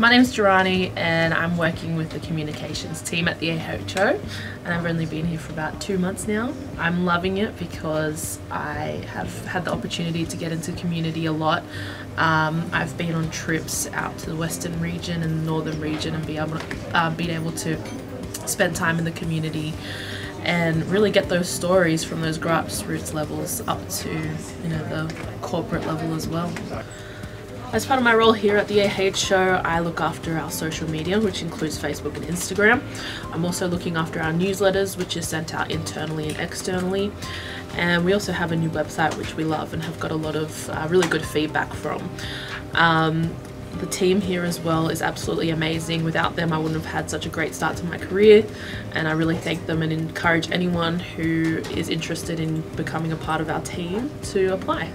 My name's Durrani and I'm working with the communications team at the AHO and I've only been here for about two months now. I'm loving it because I have had the opportunity to get into community a lot. Um, I've been on trips out to the western region and the northern region and be able to, uh, been able to spend time in the community and really get those stories from those grassroots levels up to you know the corporate level as well. As part of my role here at the AH Show, I look after our social media, which includes Facebook and Instagram. I'm also looking after our newsletters, which is sent out internally and externally. And we also have a new website, which we love and have got a lot of uh, really good feedback from. Um, the team here as well is absolutely amazing. Without them, I wouldn't have had such a great start to my career. And I really thank them and encourage anyone who is interested in becoming a part of our team to apply.